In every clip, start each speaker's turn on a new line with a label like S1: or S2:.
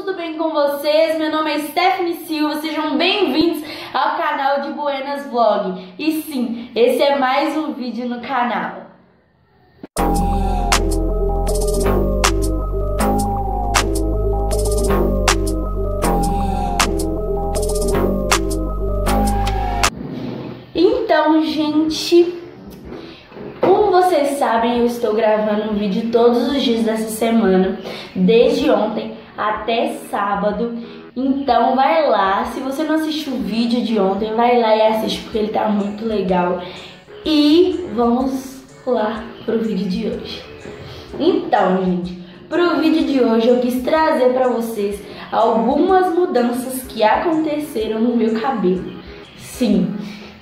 S1: tudo bem com vocês? Meu nome é Stephanie Silva, sejam bem-vindos ao canal de Buenas Vlog. E sim, esse é mais um vídeo no canal. Então, gente, como vocês sabem, eu estou gravando um vídeo todos os dias dessa semana, desde ontem até sábado. Então vai lá, se você não assistiu o vídeo de ontem, vai lá e assiste porque ele tá muito legal. E vamos lá pro vídeo de hoje. Então, gente, pro vídeo de hoje eu quis trazer para vocês algumas mudanças que aconteceram no meu cabelo. Sim,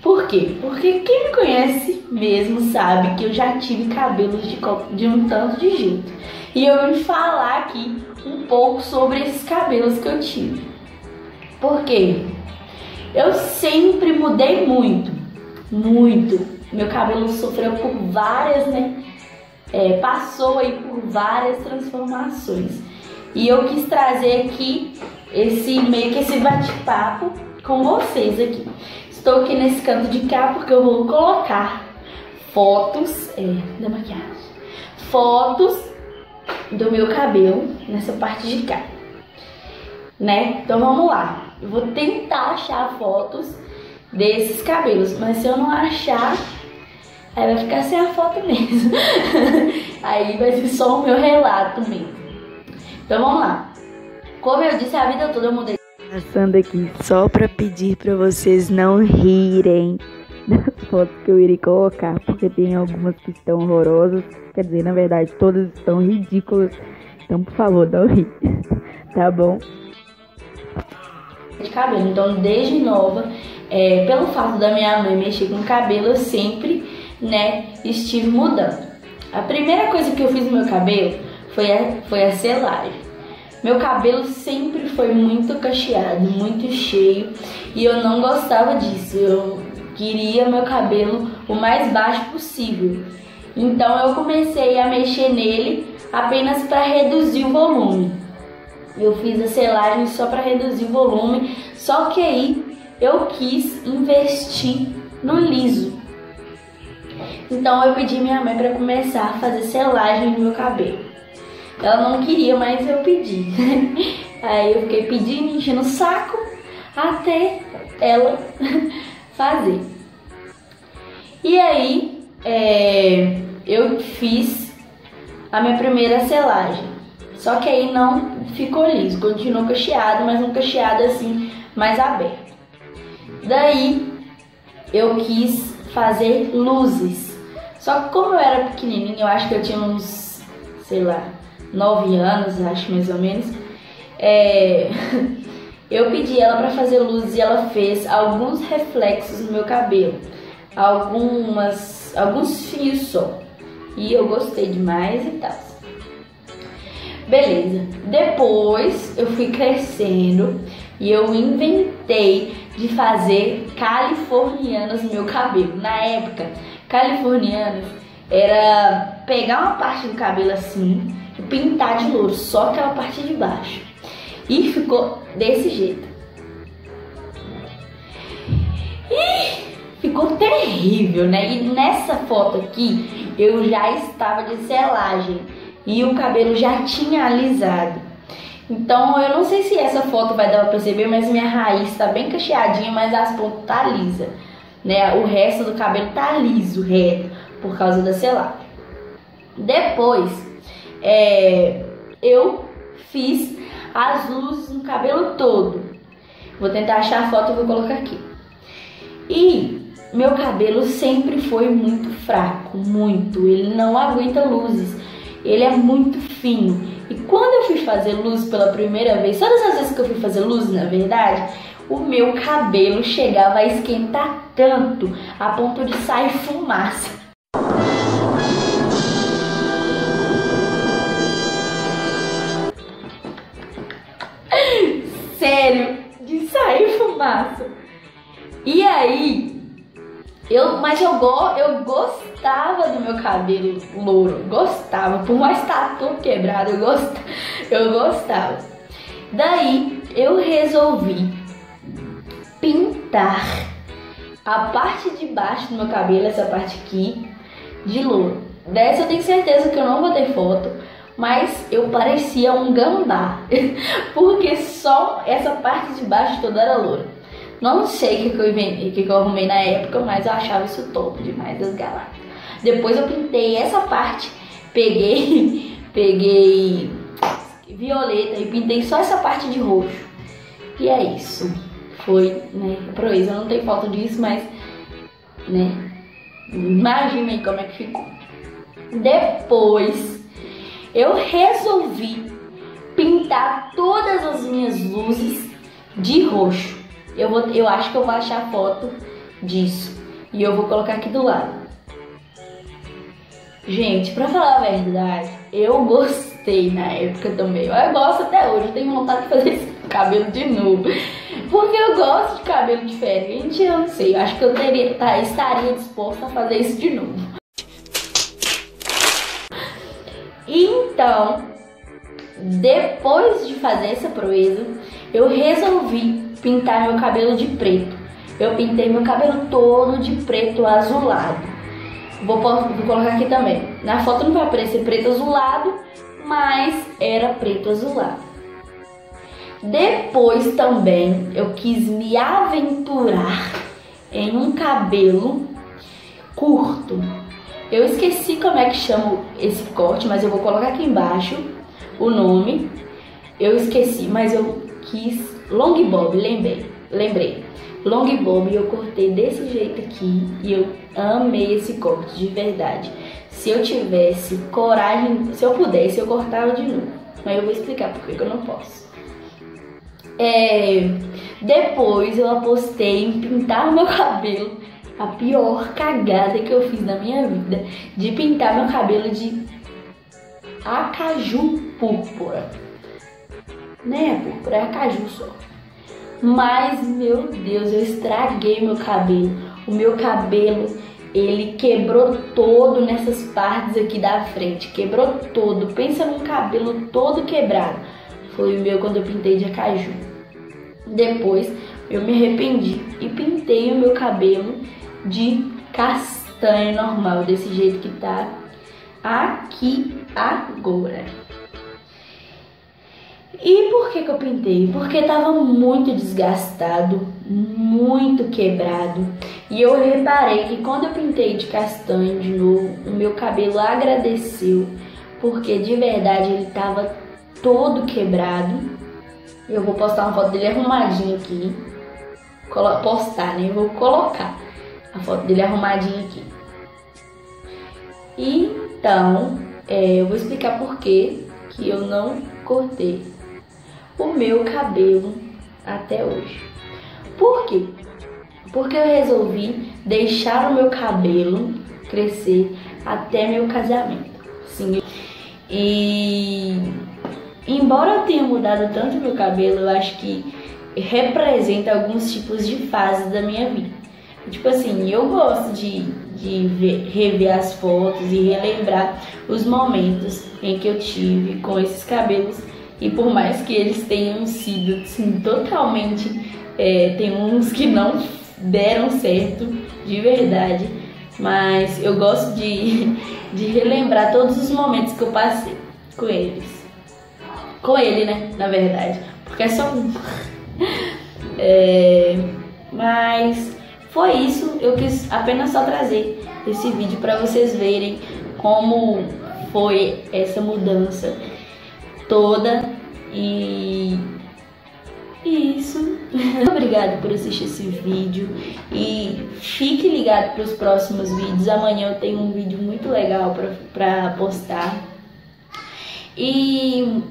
S1: por quê? Porque quem me conhece mesmo sabe que eu já tive cabelos de, de um tanto de jeito. E eu vim falar aqui um pouco sobre esses cabelos que eu tive. Por quê? Eu sempre mudei muito, muito. Meu cabelo sofreu por várias, né? É, passou aí por várias transformações. E eu quis trazer aqui esse meio que esse bate-papo com vocês aqui. Estou aqui nesse canto de cá porque eu vou colocar fotos é, da maquiagem. Fotos do meu cabelo nessa parte de cá. Né? Então vamos lá. Eu vou tentar achar fotos desses cabelos, mas se eu não achar, aí vai ficar sem a foto mesmo. aí vai ser só o meu relato mesmo. Então vamos lá. Como eu disse, a vida toda eu mudei
S2: Passando aqui só para pedir para vocês não rirem das fotos que eu irei colocar, porque tem algumas que estão horrorosas, quer dizer, na verdade, todas estão ridículas. Então, por favor, não ri. tá bom?
S1: De cabelo, então desde nova, é, pelo fato da minha mãe mexer com cabelo, eu sempre, né, estive mudando. A primeira coisa que eu fiz no meu cabelo foi a, foi a selagem. Meu cabelo sempre foi muito cacheado, muito cheio e eu não gostava disso. Eu queria meu cabelo o mais baixo possível. Então eu comecei a mexer nele apenas para reduzir o volume. Eu fiz a selagem só para reduzir o volume, só que aí eu quis investir no liso. Então eu pedi minha mãe para começar a fazer selagem no meu cabelo. Ela não queria, mas eu pedi. Aí eu fiquei pedindo, enchendo o saco até ela fazer. E aí é, eu fiz a minha primeira selagem. Só que aí não ficou liso, continuou cacheado, mas um cacheado assim mais aberto. Daí eu quis fazer luzes. Só que como eu era pequenininha, eu acho que eu tinha uns, sei lá, 9 anos, acho mais ou menos, é, eu pedi ela para fazer luz e ela fez alguns reflexos no meu cabelo, algumas, alguns fios só. E eu gostei demais e tal. Beleza. Depois eu fui crescendo e eu inventei de fazer californianas no meu cabelo. Na época, californianas era pegar uma parte do cabelo assim pintar de louro, só aquela parte de baixo. E ficou desse jeito. E ficou terrível, né? E nessa foto aqui eu já estava de selagem e o cabelo já tinha alisado. Então eu não sei se essa foto vai dar pra perceber, mas minha raiz tá bem cacheadinha, mas as pontas tá lisa. Né? O resto do cabelo tá liso, reto, por causa da selagem. Depois, é, eu fiz as luzes no cabelo todo. Vou tentar achar a foto e vou colocar aqui. E meu cabelo sempre foi muito fraco, muito. Ele não aguenta luzes. Ele é muito fino. E quando eu fui fazer luz pela primeira vez, todas as vezes que eu fui fazer luz, na verdade, o meu cabelo chegava a esquentar tanto a ponto de sair fumaça. E aí, eu, mas eu, go, eu gostava do meu cabelo louro, gostava, por mais tá todo quebrado, eu, gost, eu gostava. Daí eu resolvi pintar a parte de baixo do meu cabelo, essa parte aqui, de louro. Dessa eu tenho certeza que eu não vou ter foto, mas eu parecia um gambá, porque só essa parte de baixo toda era loura. Não sei o que, eu inventei, que, que eu arrumei na época, mas eu achava isso top demais das galáxias. Depois eu pintei essa parte, peguei, peguei violeta e pintei só essa parte de roxo. E é isso. Foi, né, proeza. Eu não tenho foto disso, mas, né, imaginem como é que ficou. Depois, eu resolvi pintar todas as minhas luzes de roxo. Eu, vou, eu acho que eu vou achar foto disso. E eu vou colocar aqui do lado. Gente, pra falar a verdade, eu gostei na época também. Eu gosto até hoje, eu tenho vontade de fazer esse cabelo de novo. Porque eu gosto de cabelo diferente, eu não sei. Eu acho que eu teria, tá, estaria disposta a fazer isso de novo. Então, depois de fazer essa proeza, eu resolvi pintar meu cabelo de preto. Eu pintei meu cabelo todo de preto azulado. Vou, vou colocar aqui também. Na foto não vai aparecer preto azulado, mas era preto azulado. Depois também eu quis me aventurar em um cabelo curto. Eu esqueci como é que chama esse corte, mas eu vou colocar aqui embaixo o nome. Eu esqueci, mas eu quis long bob, lembrei, lembrei. Long bob eu cortei desse jeito aqui e eu amei esse corte de verdade. Se eu tivesse coragem, se eu pudesse, eu cortava de novo. Mas eu vou explicar por que eu não posso. É, depois eu apostei em pintar meu cabelo. A pior cagada que eu fiz na minha vida. De pintar meu cabelo de acaju púrpura. Né, púrpura é acaju só. Mas, meu Deus, eu estraguei meu cabelo. O meu cabelo, ele quebrou todo nessas partes aqui da frente. Quebrou todo. Pensa num cabelo todo quebrado. Foi o meu quando eu pintei de acaju. Depois, eu me arrependi e pintei o meu cabelo de castanho normal, desse jeito que tá aqui agora. E por que, que eu pintei? Porque estava muito desgastado, muito quebrado. E eu reparei que quando eu pintei de castanho de novo, o meu cabelo agradeceu, porque de verdade ele estava todo quebrado. Eu vou postar uma foto dele arrumadinho aqui. Postar, né? Eu vou colocar a foto dele arrumadinho aqui. Então, é, eu vou explicar por que que eu não cortei o meu cabelo até hoje. Por quê? Porque eu resolvi deixar o meu cabelo crescer até meu casamento. Sim. E embora eu tenha mudado tanto meu cabelo, eu acho que representa alguns tipos de fases da minha vida. Tipo assim, eu gosto de, de ver, rever as fotos e relembrar os momentos em que eu tive com esses cabelos e por mais que eles tenham sido assim, totalmente. É, tem uns que não deram certo, de verdade. Mas eu gosto de, de relembrar todos os momentos que eu passei com eles. Com ele, né? Na verdade. Porque é só um. É, mas foi isso. Eu quis apenas só trazer esse vídeo para vocês verem como foi essa mudança toda e isso. Obrigada por assistir esse vídeo e fique ligado para os próximos vídeos. Amanhã eu tenho um vídeo muito legal para postar. E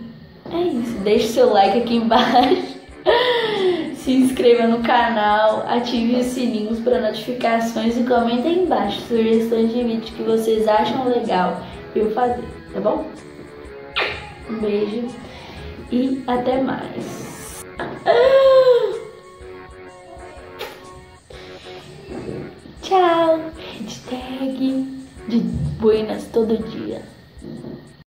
S1: é isso. Deixe seu like aqui embaixo. Se inscreva no canal, ative os sininhos para notificações e comente aí embaixo sugestões de vídeo que vocês acham legal eu fazer, tá bom? Um beijo e até mais. Tchau! Hashtag de buenas todo dia.